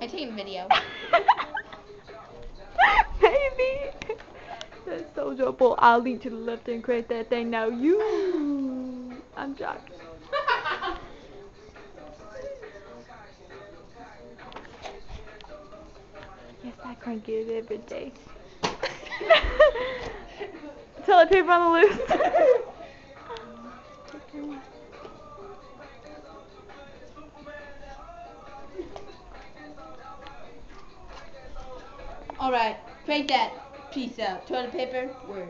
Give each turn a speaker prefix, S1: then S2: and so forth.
S1: I taking video.
S2: Baby! That's so boy, I'll lean to the left and crack that thing. Now you. I'm joking. Yes, I crank it every day. Toilet paper on the loose.
S1: Alright, crank that piece out. Toilet paper, word.